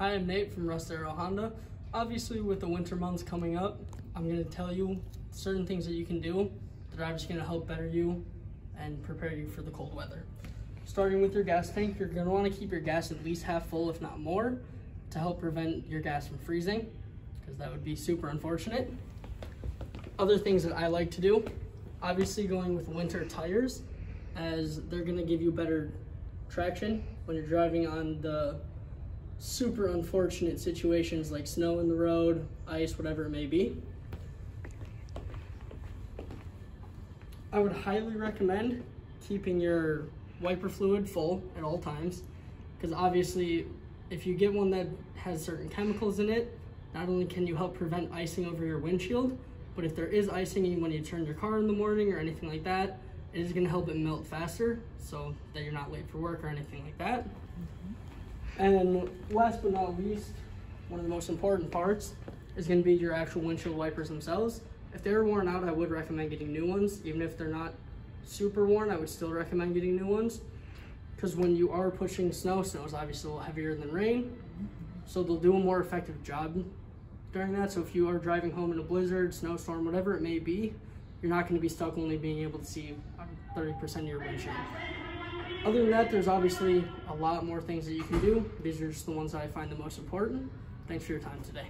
Hi, I'm Nate from Russ Darrow Honda. Obviously, with the winter months coming up, I'm going to tell you certain things that you can do that are just going to help better you and prepare you for the cold weather. Starting with your gas tank, you're going to want to keep your gas at least half full, if not more, to help prevent your gas from freezing, because that would be super unfortunate. Other things that I like to do, obviously going with winter tires, as they're going to give you better traction when you're driving on the super unfortunate situations like snow in the road, ice, whatever it may be. I would highly recommend keeping your wiper fluid full at all times because obviously if you get one that has certain chemicals in it, not only can you help prevent icing over your windshield, but if there is icing when you turn your car in the morning or anything like that, it is going to help it melt faster so that you're not late for work or anything like that. Mm-hmm. And last but not least, one of the most important parts is going to be your actual windshield wipers themselves. If they're worn out, I would recommend getting new ones. Even if they're not super worn, I would still recommend getting new ones. Because when you are pushing snow, snow is obviously a little heavier than rain. So they'll do a more effective job during that. So if you are driving home in a blizzard, snowstorm, whatever it may be, you're not going to be stuck only being able to see um, 30% of your windshield. Other than that, there's obviously a lot more things that you can do. These are just the ones that I find the most important. Thanks for your time today.